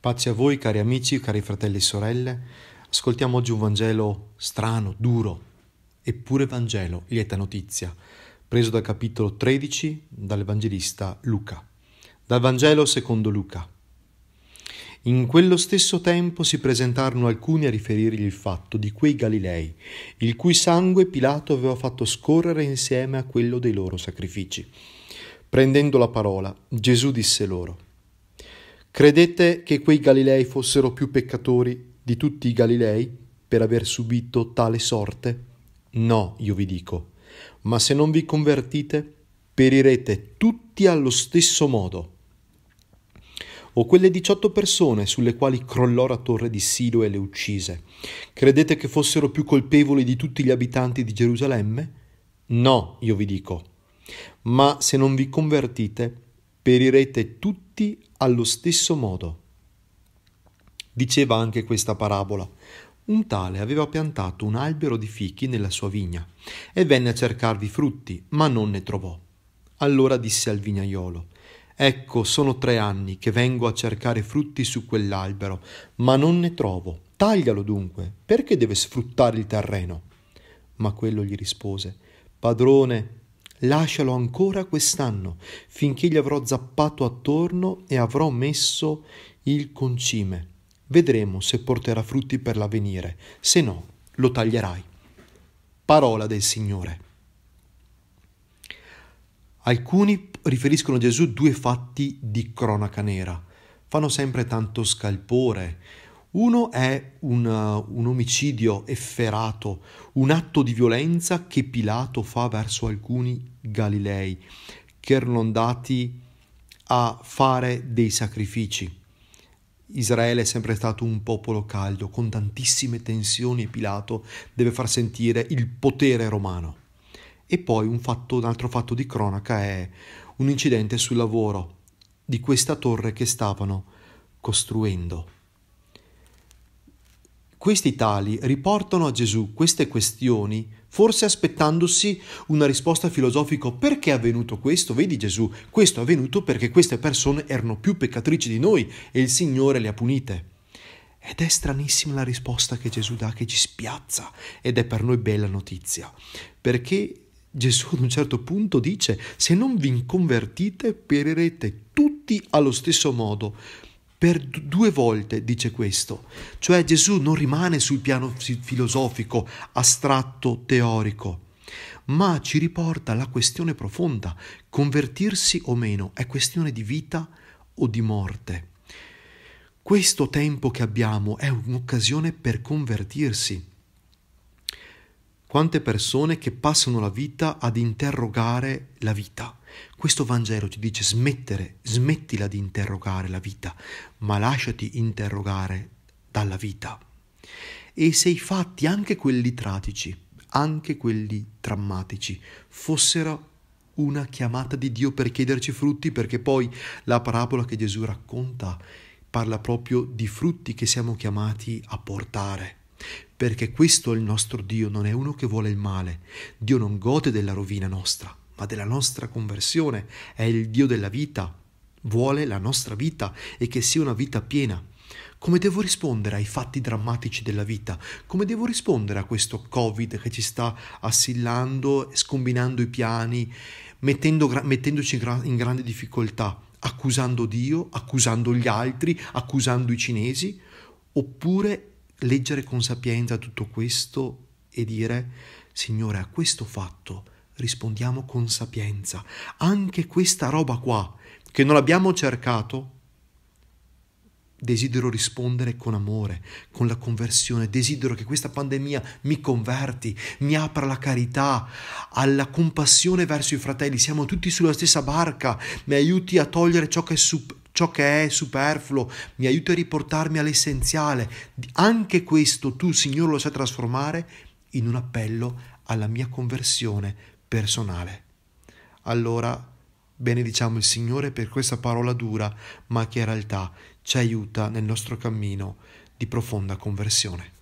Pace a voi cari amici, cari fratelli e sorelle. Ascoltiamo oggi un Vangelo strano, duro, eppure Vangelo, lieta notizia, preso dal capitolo 13 dall'Evangelista Luca. Dal Vangelo secondo Luca. In quello stesso tempo si presentarono alcuni a riferirgli il fatto di quei Galilei, il cui sangue Pilato aveva fatto scorrere insieme a quello dei loro sacrifici. Prendendo la parola, Gesù disse loro, Credete che quei Galilei fossero più peccatori di tutti i Galilei per aver subito tale sorte? No, io vi dico, ma se non vi convertite, perirete tutti allo stesso modo. O quelle diciotto persone sulle quali crollò la torre di Silo e le uccise, credete che fossero più colpevoli di tutti gli abitanti di Gerusalemme? No, io vi dico, ma se non vi convertite, perirete tutti allo stesso modo. Diceva anche questa parabola. Un tale aveva piantato un albero di fichi nella sua vigna e venne a cercarvi frutti, ma non ne trovò. Allora disse al vignaiolo: Ecco, sono tre anni che vengo a cercare frutti su quell'albero, ma non ne trovo. Taglialo dunque, perché deve sfruttare il terreno? Ma quello gli rispose: Padrone, lascialo ancora quest'anno, finché gli avrò zappato attorno e avrò messo il concime. Vedremo se porterà frutti per l'avvenire, se no lo taglierai. Parola del Signore. Alcuni riferiscono a Gesù due fatti di cronaca nera. Fanno sempre tanto scalpore, uno è un, uh, un, omicidio efferato, un atto di violenza che Pilato fa verso alcuni Galilei che erano andati a fare dei sacrifici. Israele è sempre stato un popolo caldo, con tantissime tensioni e Pilato deve far sentire il potere romano. E poi un, fatto, un altro fatto di cronaca è un incidente sul lavoro di questa torre che stavano costruendo. Questi tali riportano a Gesù queste questioni, forse aspettandosi una risposta filosofica perché è avvenuto questo? Vedi Gesù, questo è avvenuto perché queste persone erano più peccatrici di noi e il Signore le ha punite. Ed è stranissima la risposta che Gesù dà, che ci spiazza, ed è per noi bella notizia, perché Gesù ad un certo punto dice, se non vi convertite, perirete tutti allo stesso modo. Per due volte dice questo, cioè Gesù non rimane sul piano filosofico, astratto, teorico, ma ci riporta alla questione profonda, convertirsi o meno è questione di vita o di morte. Questo tempo che abbiamo è un'occasione per convertirsi. Quante persone che passano la vita ad interrogare la vita questo Vangelo ci dice smettere, smettila di interrogare la vita, ma lasciati interrogare dalla vita. E se i fatti, anche quelli tragici, anche quelli drammatici, fossero una chiamata di Dio per chiederci frutti, perché poi la parabola che Gesù racconta parla proprio di frutti che siamo chiamati a portare. Perché questo è il nostro Dio, non è uno che vuole il male. Dio non gode della rovina nostra, ma della nostra conversione, è il Dio della vita, vuole la nostra vita e che sia una vita piena. Come devo rispondere ai fatti drammatici della vita? Come devo rispondere a questo Covid che ci sta assillando, scombinando i piani, mettendo, mettendoci in, gra- in grande difficoltà, accusando Dio, accusando gli altri, accusando i cinesi? Oppure leggere con sapienza tutto questo e dire, Signore, a questo fatto rispondiamo con sapienza. Anche questa roba qua, che non abbiamo cercato, desidero rispondere con amore, con la conversione, desidero che questa pandemia mi converti, mi apra la carità, alla compassione verso i fratelli, siamo tutti sulla stessa barca, mi aiuti a togliere ciò che è, sup- ciò che è superfluo, mi aiuti a riportarmi all'essenziale. Anche questo tu, Signore, lo sai trasformare in un appello alla mia conversione personale. Allora benediciamo il Signore per questa parola dura, ma che in realtà ci aiuta nel nostro cammino di profonda conversione.